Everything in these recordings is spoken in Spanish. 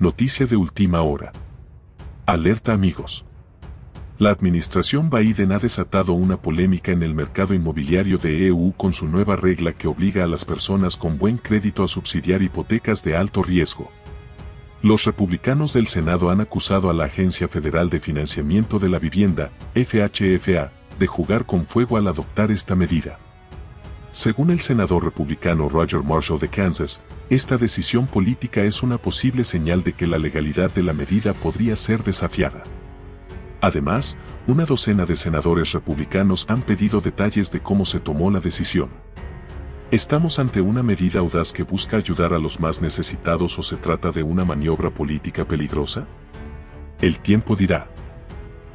Noticia de última hora. Alerta amigos. La administración Biden ha desatado una polémica en el mercado inmobiliario de EU con su nueva regla que obliga a las personas con buen crédito a subsidiar hipotecas de alto riesgo. Los republicanos del Senado han acusado a la Agencia Federal de Financiamiento de la Vivienda, FHFA, de jugar con fuego al adoptar esta medida. Según el senador republicano Roger Marshall de Kansas, esta decisión política es una posible señal de que la legalidad de la medida podría ser desafiada. Además, una docena de senadores republicanos han pedido detalles de cómo se tomó la decisión. ¿Estamos ante una medida audaz que busca ayudar a los más necesitados o se trata de una maniobra política peligrosa? El tiempo dirá.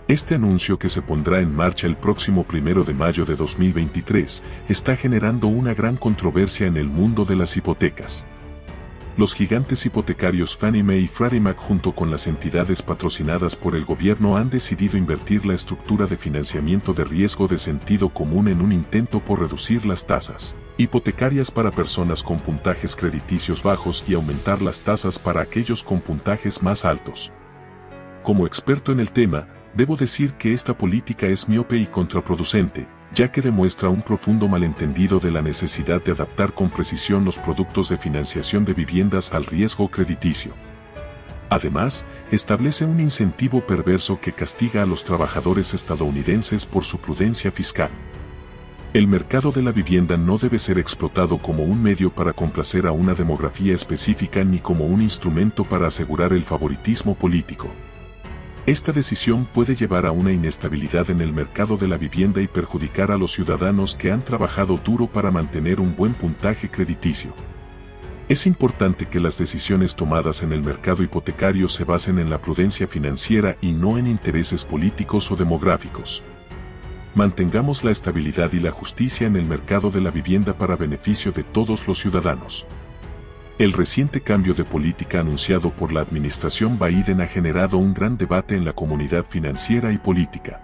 Este anuncio que se pondrá en marcha el próximo primero de mayo de 2023 está generando una gran controversia en el mundo de las hipotecas. Los gigantes hipotecarios Fannie Mae y Freddie Mac junto con las entidades patrocinadas por el gobierno han decidido invertir la estructura de financiamiento de riesgo de sentido común en un intento por reducir las tasas hipotecarias para personas con puntajes crediticios bajos y aumentar las tasas para aquellos con puntajes más altos. Como experto en el tema, Debo decir que esta política es miope y contraproducente, ya que demuestra un profundo malentendido de la necesidad de adaptar con precisión los productos de financiación de viviendas al riesgo crediticio. Además, establece un incentivo perverso que castiga a los trabajadores estadounidenses por su prudencia fiscal. El mercado de la vivienda no debe ser explotado como un medio para complacer a una demografía específica ni como un instrumento para asegurar el favoritismo político. Esta decisión puede llevar a una inestabilidad en el mercado de la vivienda y perjudicar a los ciudadanos que han trabajado duro para mantener un buen puntaje crediticio. Es importante que las decisiones tomadas en el mercado hipotecario se basen en la prudencia financiera y no en intereses políticos o demográficos. Mantengamos la estabilidad y la justicia en el mercado de la vivienda para beneficio de todos los ciudadanos. El reciente cambio de política anunciado por la administración Biden ha generado un gran debate en la comunidad financiera y política.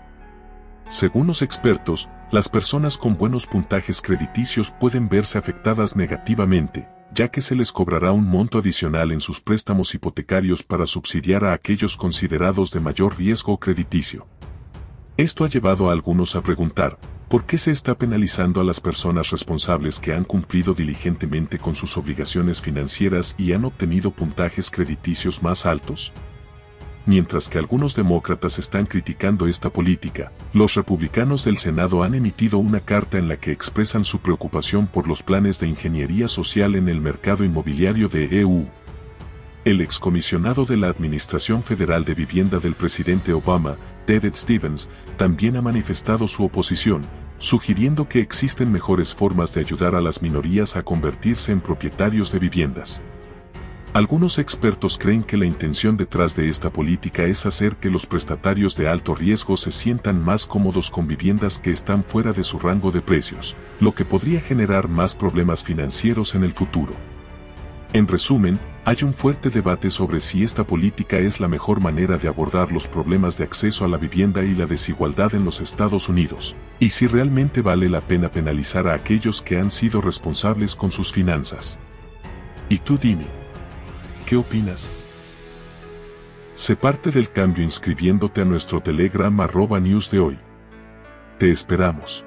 Según los expertos, las personas con buenos puntajes crediticios pueden verse afectadas negativamente, ya que se les cobrará un monto adicional en sus préstamos hipotecarios para subsidiar a aquellos considerados de mayor riesgo crediticio. Esto ha llevado a algunos a preguntar, ¿Por qué se está penalizando a las personas responsables que han cumplido diligentemente con sus obligaciones financieras y han obtenido puntajes crediticios más altos? Mientras que algunos demócratas están criticando esta política, los republicanos del Senado han emitido una carta en la que expresan su preocupación por los planes de ingeniería social en el mercado inmobiliario de EU. El excomisionado de la Administración Federal de Vivienda del presidente Obama, David Stevens, también ha manifestado su oposición, sugiriendo que existen mejores formas de ayudar a las minorías a convertirse en propietarios de viviendas. Algunos expertos creen que la intención detrás de esta política es hacer que los prestatarios de alto riesgo se sientan más cómodos con viviendas que están fuera de su rango de precios, lo que podría generar más problemas financieros en el futuro. En resumen, hay un fuerte debate sobre si esta política es la mejor manera de abordar los problemas de acceso a la vivienda y la desigualdad en los Estados Unidos, y si realmente vale la pena penalizar a aquellos que han sido responsables con sus finanzas. Y tú dime, ¿qué opinas? Se parte del cambio inscribiéndote a nuestro Telegram arroba news de hoy. Te esperamos.